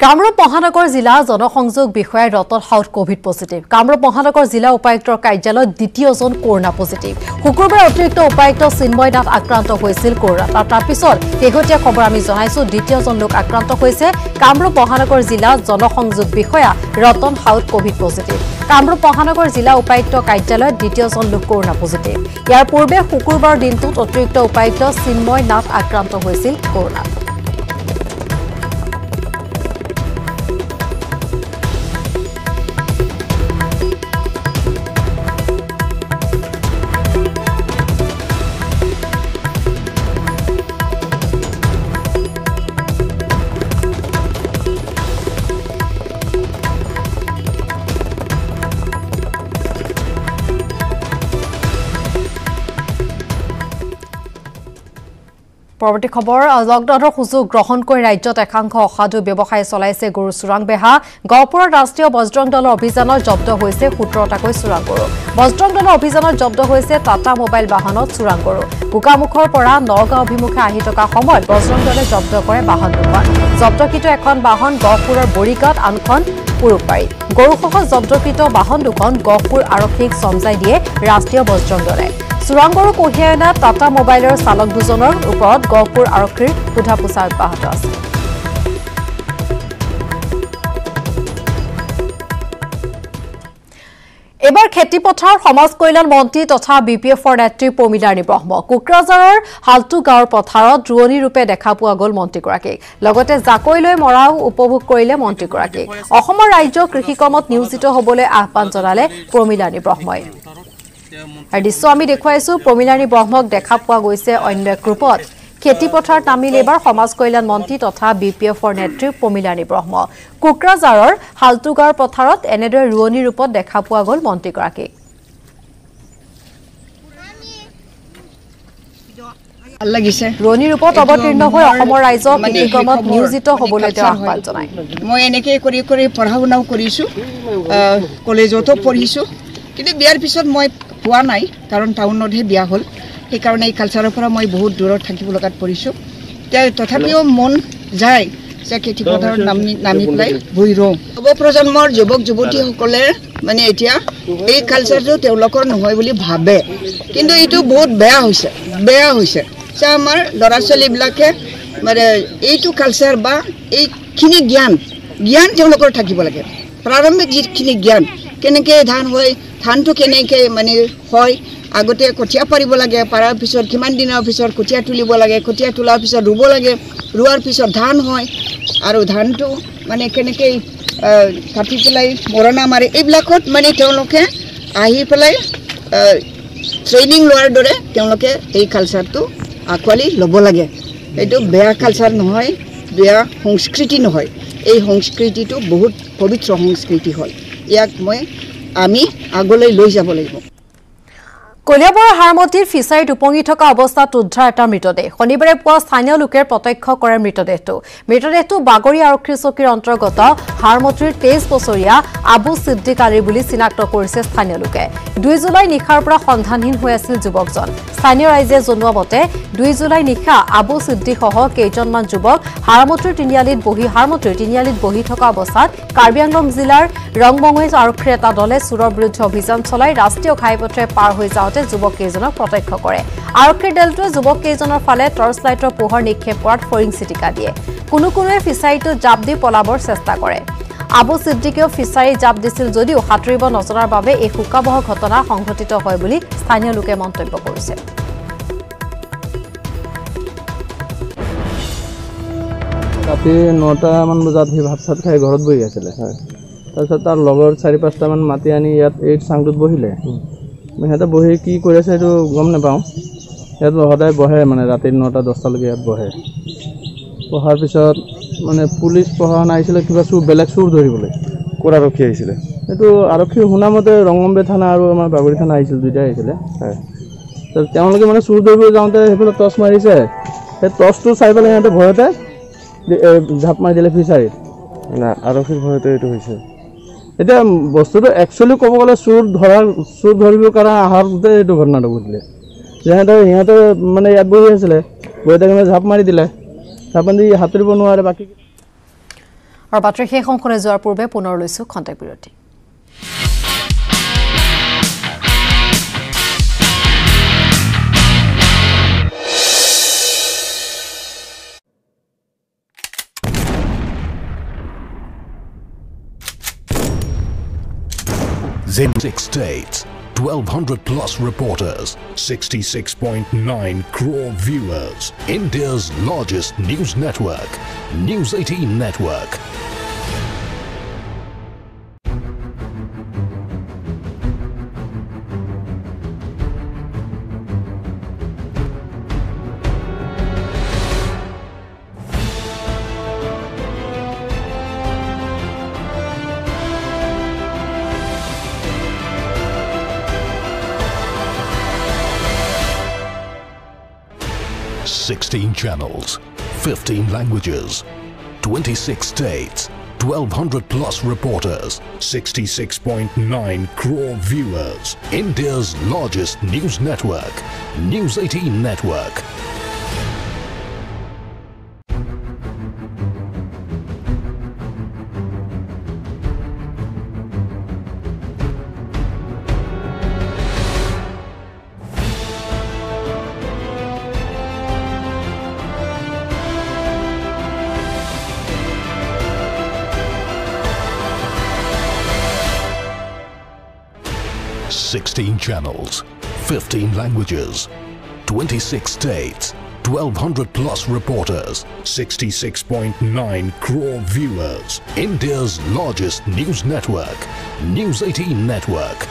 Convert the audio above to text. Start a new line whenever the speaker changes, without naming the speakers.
কামৰূপ মহানগৰ জিলা জনসংযোগ বিষয়াৰ ৰতন সাউথ কভিড পজিটিভ কামৰূপ মহানগৰ জিলা উপায়ুক্তৰ কাৰ্যালয়ত দ্বিতীয়জন কৰোণা পজিটিভ শুকুৰবাৰে অতিৰিক্ত উপায়ুক্ত চিন্ময় নাথ আক্ৰান্ত হৈছিল কৰোণাত আৰু তাৰ পিছত শেহতীয়া খবৰ আমি জনাইছো দ্বিতীয়জন লোক আক্ৰান্ত হৈছে কামৰূপ মহানগৰ জিলা জনসংযোগ বিষয়া ৰতন সাউথ কভিড পজিটিভ কামৰূপ মহানগৰ জিলা উপায়ুক্ত কাৰ্যালয়ত দ্বিতীয়জন লোক কৰোণা পজিটিভ ইয়াৰ পূৰ্বে শুকুৰবাৰৰ দিনটোত অতিৰিক্ত উপায়ুক্ত চিন্ময় নাথ আক্ৰান্ত হৈছিল কৰোণাত পৰৱৰ্তী খবৰ লকডাউনৰ সুযোগ গ্ৰহণ কৰি ৰাজ্যত একাংশ অসাধু ব্যৱসায় চলাইছে গৰু চোৰাং বেহা। গহপুৰৰ ৰাষ্ট্ৰীয় বজ্ৰং দলৰ অভিযানত জব্দ হৈছে সোতৰটাকৈ চোৰাং গৰু। বজ্ৰং দলৰ অভিযানত জব্দ হৈছে টাটা মোবাইল বাহনত চোৰাং গৰু। গোকামুখৰ পৰা নগাঁও অভিমুখে আহি থকা সময়ত বজ্ৰং দলে জব্দ কৰে বাহন দুখন। জব্দকৃত এখন বাহন গহপুৰৰ বৰিগাঁত আনখন পুৰুকবাৰীত গৰুসহ জব্দকৃত বাহন দুখন গহপুৰ আৰক্ষীক চমজাই দিয়ে ৰাষ্ট্ৰীয় বজ্ৰং দলে। চোৰাং গৰু কঢ়িয়াই অনা টাটা মোবাইলৰ চালক দুজনৰ ওপৰত গহপুৰ আৰক্ষীৰ সোধা পোছা অব্যাহত আছে। এইবাৰ খেতিপথাৰ সমাজ কল্যাণ মন্ত্ৰী তথা বি পি এফৰ নেত্ৰী প্ৰমীলাৰাণী ব্ৰহ্ম কোকৰাঝাৰৰ হালটু গাঁৱৰ পথাৰত ৰোৱনীৰূপে দেখা পোৱা গ'ল মন্ত্ৰীগৰাকীক। লগতে জাকৈ লৈ মৰাও উপভোগ কৰিলে মন্ত্ৰীগৰাকীক। অসমৰ ৰাইজক কৃষিকৰ্মত নিয়োজিত হ'বলৈ আহ্বান জনালে প্ৰমীলাৰাণী ব্ৰহ্মই আৰু দৃশ্য আমি দেখুৱাইছো প্ৰমীলাৰাণী ব্ৰহ্মক দেখা পোৱা গৈছে অন্য এক ৰূপত। খেতিপথাৰত নামিল এইবাৰ সমাজ কল্যাণ মন্ত্ৰী তথা বি পি এফৰ নেত্ৰী প্ৰমীলাৰাণী ব্ৰহ্ম। কোকৰাঝাৰৰ হালটুগাঁৱৰ পথাৰত এনেদৰে ৰোৱনী ৰূপত দেখা পোৱা গ'ল মন্ত্ৰীগৰাকীক
ভাল লাগিছে।
ৰোৱনী ৰূপত অৱতীৰ্ণ হৈ অসমৰ ৰাইজক কৃষিকৰ্মত নিয়োজিত হ'বলৈ তেওঁ আহ্বান জনায়।
মই এনেকৈ কৰি কৰি পঢ়া শুনাও কৰিছোঁ কলেজতো পঢ়িছোঁ। কিন্তু বিয়াৰ পিছত মই পোৱা নাই কাৰণ টাউনতহে বিয়া হ'ল। সেইকাৰণে এই কালচাৰৰ পৰা মই বহুত দূৰত থাকিব লগাত পৰিছোঁ। তথাপিও মন যায় যে খেতিপথাৰত নামি নামি পেলাই ভূই ৰোওঁ। নৱপ্ৰজন্মৰ যুৱক যুৱতীসকলে মানে এতিয়া এই কালচাৰটো তেওঁলোকৰ নহয় বুলি ভাবে। কিন্তু এইটো বহুত বেয়া হৈছে বেয়া হৈছে। যে আমাৰ ল'ৰা ছোৱালীবিলাকে মানে এইটো কালচাৰ বা এইখিনি জ্ঞান জ্ঞান তেওঁলোকৰ থাকিব লাগে। প্ৰাৰম্ভিক যিখিনি জ্ঞান কেনেকৈ ধান হয় ধানটো কেনেকৈ মানে হয় আগতে কঠীয়া পাৰিব লাগে পৰাৰ পিছত কিমান দিনৰ পিছত কঠীয়া তুলিব লাগে কঠীয়া তোলাৰ পিছত ৰুব লাগে ৰোৱাৰ পিছত ধান হয় আৰু ধানটো মানে কেনেকৈ কাটি পেলাই মৰণা মাৰে এইবিলাকত মানে তেওঁলোকে আহি পেলাই ট্ৰেইনিং লোৱাৰ দৰে তেওঁলোকে এই কালচাৰটো আঁকোৱালি ল'ব লাগে। এইটো বেয়া কালচাৰ নহয় বেয়া সংস্কৃতি নহয়। এই সংস্কৃতিটো বহুত পবিত্ৰ সংস্কৃতি হয় ইয়াক মই আমি আগলৈ লৈ যাব লাগিব।
কলিয়াবৰৰ হাৰমতিৰ ফিচাৰীত উপঙি থকা অৱস্থাত উদ্ধাৰ এটা মৃতদেহ। শনিবাৰে পুৱা স্থানীয় লোকে প্ৰত্যক্ষ কৰে মৃতদেহটো। মৃতদেহটো বাগৰি আৰক্ষী চকীৰ অন্তৰ্গত হাৰমতিৰ তেইছ বছৰীয়া আবু ছিদ্দিক আলীৰ বুলি চিনাক্ত কৰিছে স্থানীয় লোকে। দুই জুলাই নিশাৰ পৰা সন্ধানহীন হৈ আছিল যুৱকজন। স্থানীয় ৰাইজে জনোৱা মতে দুই জুলাই নিশা আবু ছিদ্দিকসহ কেইজনমান যুৱক হাৰমতিৰ তিনিআলিত বহি হাৰমতিৰ তিনিআলিত বহি থকা অৱস্থাত কাৰ্বি আংলং জিলাৰ ৰংমঙৈ আৰক্ষীৰ এটা দলে চোৰৰ বিৰুদ্ধে অভিযান চলাই ৰাষ্ট্ৰীয় ঘাইপথে পাৰ হৈ যাওঁতে যুৱক কেইজনক প্ৰত্যক্ষ কৰে। আৰক্ষীৰ দলটোৱে যুৱক কেইজনৰ ফালে টৰ্চ লাইটৰ পোহৰ নিক্ষেপ কৰাত ফৰিং চিটিকা দিয়ে। কোনো কোনোৱে ফিচাৰীটোত জাপ দি পলাবৰ চেষ্টা কৰে। আবু ছিদ্দিকেও ফিচাৰী জাপ দিছিল যদিও সাঁতুৰিব নজনাৰ বাবে এই শোকাবহ ঘটনা সংঘটিত হয় বুলি স্থানীয় লোকে মন্তব্য কৰিছে।
ৰাতি নটামান বজাত সি ভাত চাত খাই ঘৰত বহি আছিলে তাৰপিছত তাৰ লগৰ চাৰি পাঁচটামান মাতি আনি ইয়াত এই চাংটোত বহিলে। সিহঁতে বহি কি কৰি আছে সেইটো গম নাপাওঁ। ইয়াত সদায় বহে মানে ৰাতি নটা দহটালৈকে ইয়াত বহে। বহাৰ পিছত মানে পুলিচ প্ৰশাসন আহিছিলে কিবা চুৰ বেলেগ চুৰ ধৰিবলৈ।
ক'ত আৰক্ষী আহিছিলে?
এইটো আৰক্ষী শুনামতে ৰঙম্বে থানা আৰু আমাৰ বাগৰি থানা আহিছিল দুইটাই আহিছিলে।
হয়।
তেওঁলোকে মানে চুৰ ধৰিবলৈ যাওঁতে সেইফালে টৰ্চ মাৰিছে। সেই টৰ্চটো চাই পেলাই সিহঁতে ভয়তে ঝাপ মাৰি দিলে ফিচাৰীত।
না আৰক্ষীৰ ভয়তে এইটো হৈছে।
এতিয়া বস্তুটো একচুৱেলি ক'ব গ'লে চুৰ ধৰাৰ চুৰ ধৰিবৰ কাৰণে আহাৰতে এইটো ঘটনাটো ঘটিলে। সিহঁতে সিহঁতে মানে ইয়াত বহি আছিলে বহি থাকি ঝাপ মাৰি দিলে। মাৰি সাঁতুৰিব নোৱাৰে বাকী
আৰু বাতৰি শেষ অংশলৈ যোৱাৰ পূৰ্বে পুনৰ লৈছো খন্তেক বিৰতি।
In six states, 1200 plus reporters, 66.9 crore viewers. India's largest news network, News 18 Network. Sixteen channels, fifteen languages, twenty-six states, twelve hundred plus reporters, sixty-six point nine crore viewers. India's largest news network, News 18 Network. Sixteen channels, fifteen languages, twenty-six states, twelve hundred plus reporters, sixty-six point nine crore viewers. India's largest news network, News 18 Network.